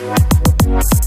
Yes.